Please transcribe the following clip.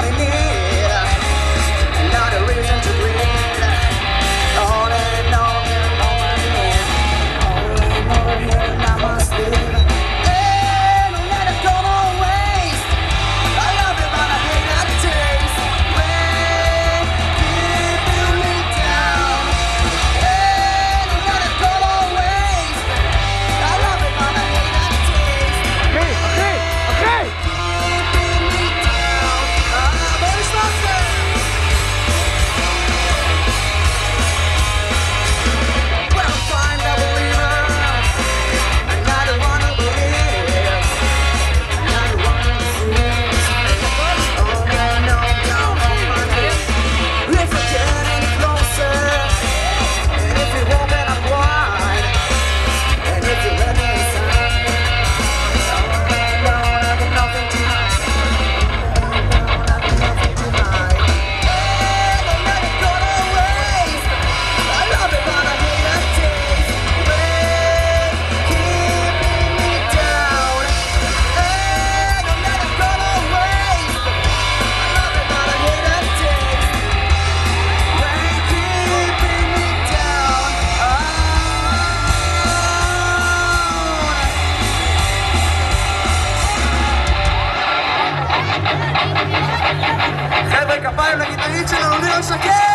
Will I once again.